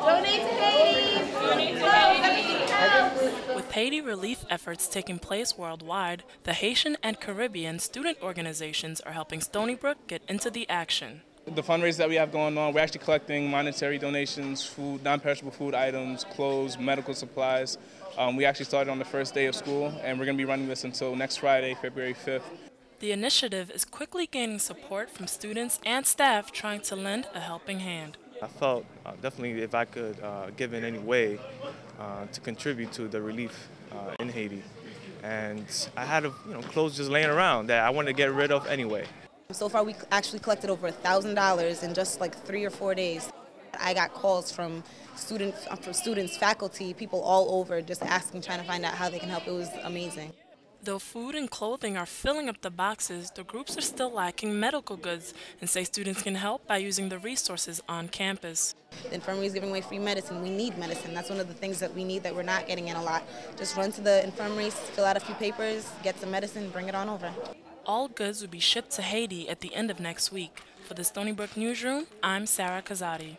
Donate to Haiti. Donate to Haiti. With Haiti relief efforts taking place worldwide, the Haitian and Caribbean student organizations are helping Stony Brook get into the action. The fundraiser that we have going on, we're actually collecting monetary donations, food, non-perishable food items, clothes, medical supplies. Um, we actually started on the first day of school, and we're going to be running this until next Friday, February 5th. The initiative is quickly gaining support from students and staff trying to lend a helping hand. I felt uh, definitely if I could uh, give in any way uh, to contribute to the relief uh, in Haiti. And I had you know, clothes just laying around that I wanted to get rid of anyway. So far, we actually collected over $1,000 in just like three or four days. I got calls from students, from students, faculty, people all over just asking, trying to find out how they can help. It was amazing. Though food and clothing are filling up the boxes, the groups are still lacking medical goods and say students can help by using the resources on campus. The infirmary is giving away free medicine. We need medicine. That's one of the things that we need that we're not getting in a lot. Just run to the infirmary, fill out a few papers, get some medicine, bring it on over. All goods will be shipped to Haiti at the end of next week. For the Stony Brook Newsroom, I'm Sarah Kazadi.